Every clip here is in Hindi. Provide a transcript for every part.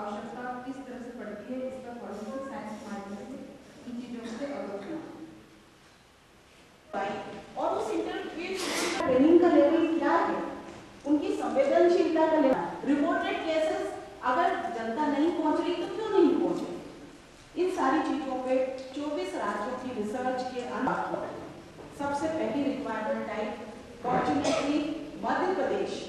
आवश्यकता किस तरह से पड़ती है इसका पॉलिटिकल साइंस माध्यम से इन चीज़ों से अवगत होना। और उस इंटरव्यू ट्रेनिंग का लेवल क्या है? उनकी संवेदनशीलता का लेवल रिपोर्टेड केसेस अगर जनता नहीं पहुँच रही तो क्यों नहीं पहुँच? रही इन सारी चीज़ों पे 24 राज्यों की रिसर्च के अनुसार सबसे पहली रिक्वायरमेंट आई फॉर्चुनेटली मध्य प्रदेश।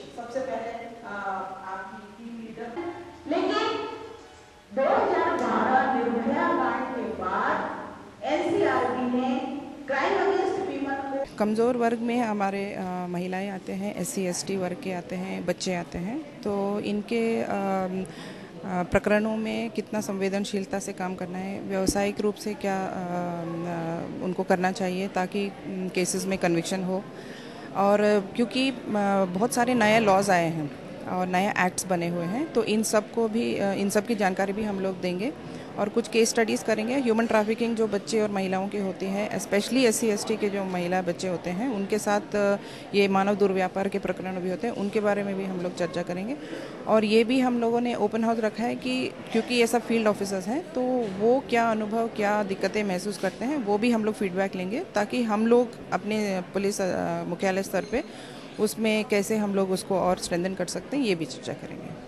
कमज़ोर वर्ग में हमारे महिलाएँ आते हैं एस सी वर्ग के आते हैं, बच्चे आते हैं। तो इनके प्रकरणों में कितना संवेदनशीलता से काम करना है, व्यावसायिक रूप से क्या उनको करना चाहिए ताकि केसेस में कन्विक्शन हो। और क्योंकि बहुत सारे नए लॉज आए हैं। और नए एक्ट्स बने हुए हैं तो इन सबको भी इन सब की जानकारी भी हम लोग देंगे और कुछ केस स्टडीज़ करेंगे। ह्यूमन ट्रैफिकिंग जो बच्चे और महिलाओं के होती है स्पेशली एस सी के जो महिला बच्चे होते हैं, उनके साथ ये मानव दुर्व्यापार के प्रकरण भी होते हैं, उनके बारे में भी हम लोग चर्चा करेंगे। और ये भी हम लोगों ने ओपन हाउस रखा है कि क्योंकि ये सब फ़ील्ड ऑफिसर्स हैं तो वो क्या अनुभव, क्या दिक्कतें महसूस करते हैं, वो भी हम लोग फीडबैक लेंगे, ताकि हम लोग अपने पुलिस मुख्यालय स्तर पे उसमें कैसे हम लोग उसको और स्ट्रेंदन कर सकते हैं ये भी चर्चा करेंगे।